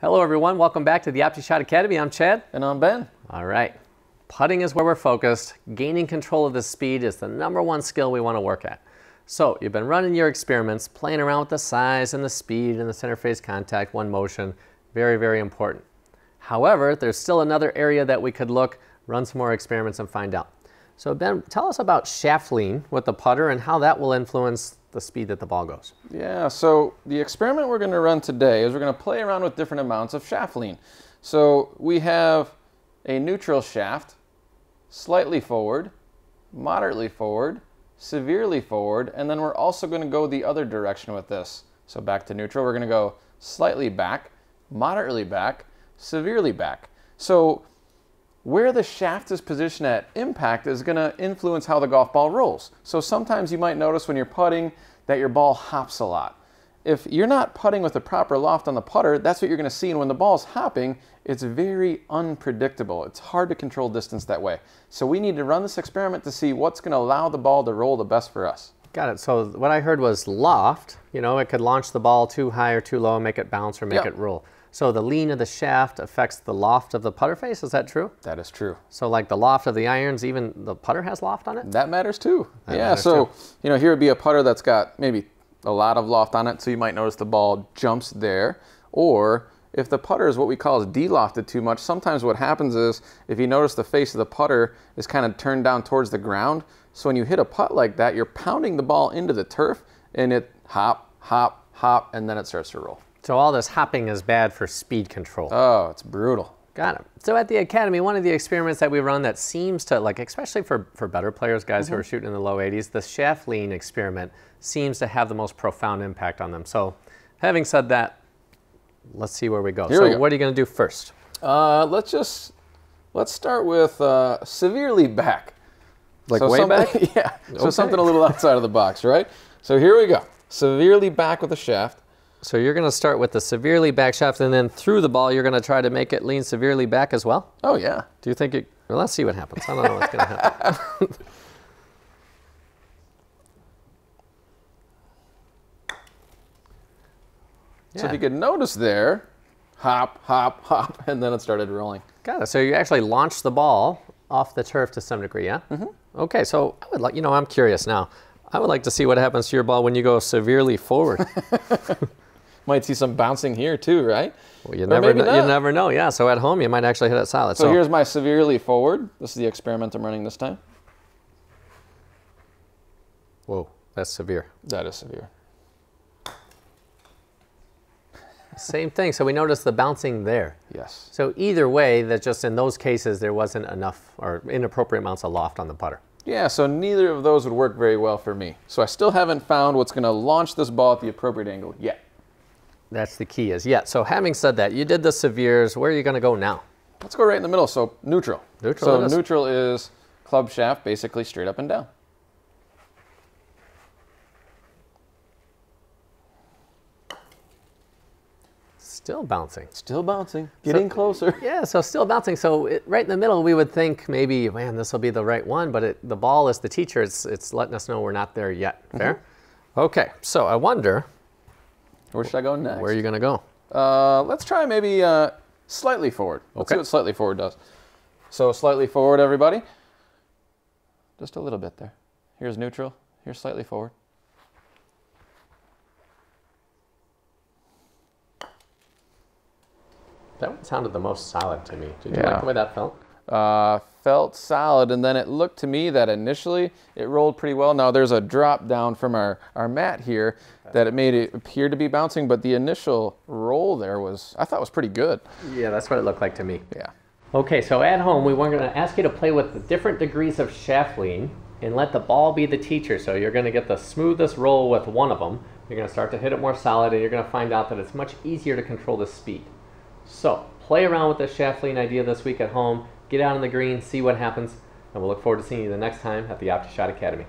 Hello, everyone. Welcome back to the OptiShot Academy. I'm Chad. And I'm Ben. All right. Putting is where we're focused. Gaining control of the speed is the number one skill we want to work at. So you've been running your experiments, playing around with the size and the speed and the center face contact, one motion. Very, very important. However, there's still another area that we could look, run some more experiments and find out. So Ben, tell us about shaft lean with the putter and how that will influence the speed that the ball goes. Yeah, so the experiment we're going to run today is we're going to play around with different amounts of shaft lean. So we have a neutral shaft, slightly forward, moderately forward, severely forward, and then we're also going to go the other direction with this. So back to neutral, we're going to go slightly back, moderately back, severely back. So where the shaft is positioned at impact is going to influence how the golf ball rolls. So sometimes you might notice when you're putting that your ball hops a lot. If you're not putting with the proper loft on the putter, that's what you're going to see. And when the ball's hopping, it's very unpredictable. It's hard to control distance that way. So we need to run this experiment to see what's going to allow the ball to roll the best for us. Got it. So what I heard was loft. You know, it could launch the ball too high or too low, and make it bounce or make Yep. it roll. So the lean of the shaft affects the loft of the putter face. Is that true? That is true. So like the loft of the irons, even the putter has loft on it. That matters too. That yeah, matters so, too. you know, here would be a putter that's got maybe a lot of loft on it, so you might notice the ball jumps there. Or if the putter is what we call is de-lofted too much, sometimes what happens is if you notice the face of the putter is kind of turned down towards the ground, so when you hit a putt like that, you're pounding the ball into the turf and it hop, hop, hop, and then it starts to roll. So all this hopping is bad for speed control. Oh, it's brutal. Got it. So at the academy, one of the experiments that we run that seems to like, especially for for better players, guys who are shooting in the low 80s, the shaft lean experiment seems to have the most profound impact on them. So, having said that, let's see where we go. Here so we go. what are you going to do first? Uh, let's just, let's start with uh, severely back. Like so way back? Yeah. So something a little outside of the box, right? So here we go. Severely back with a shaft. So you're going to start with the severely back shaft, and then through the ball, you're going to try to make it lean severely back as well. Oh yeah. Do you think it? Well, let's see what happens. I don't know what's going to happen. So if you could notice there, hop, hop, hop, and then it started rolling. Got it. So you actually launched the ball off the turf to some degree, yeah? Mm-hmm. Okay, so I would like, you know, I'm curious now. I would like to see what happens to your ball when you go severely forward. Might see some bouncing here too, right? Well, you Or never, know, you never know. Yeah. So at home, you might actually hit it solid. So here's my severely forward. This is the experiment I'm running this time. whoa, that's severe. That is severe. Same thing. So we noticed the bouncing there. Yes. So either way, that just in those cases there wasn't enough or inappropriate amounts of loft on the putter. Yeah, so neither of those would work very well for me. So I still haven't found what's going to launch this ball at the appropriate angle yet. That's the key. Is yeah. So having said that, you did the severes. Where are you going to go now? Let's go right in the middle. So neutral. Neutral So is. neutral is club shaft, basically straight up and down. Still bouncing. Still bouncing, getting closer. Yeah, so still bouncing. So it, right in the middle, we would think maybe, man, this will be the right one, but it, the ball is the teacher. It's, it's letting us know we're not there yet. Mm-hmm. Fair? Okay, so I wonder Where should I go next? where are you going to go? Uh, let's try maybe uh, slightly forward. Let's see what slightly forward does. So slightly forward, everybody. Just a little bit there. Here's neutral. Here's slightly forward. That one sounded the most solid to me. Did you Yeah. like the way that felt? Uh, felt solid, and then it looked to me that initially it rolled pretty well. Now there's a drop down from our, our mat here that it made it appear to be bouncing, but the initial roll there was, I thought was pretty good. Yeah, that's what it looked like to me. Yeah. Okay, so at home, we were going to ask you to play with the different degrees of shaft lean and let the ball be the teacher. So you're going to get the smoothest roll with one of them. You're going to start to hit it more solid, and you're going to find out that it's much easier to control the speed. So play around with the shaft lean idea this week at home. Get out on the green, see what happens, and we'll look forward to seeing you the next time at the OptiShot Academy.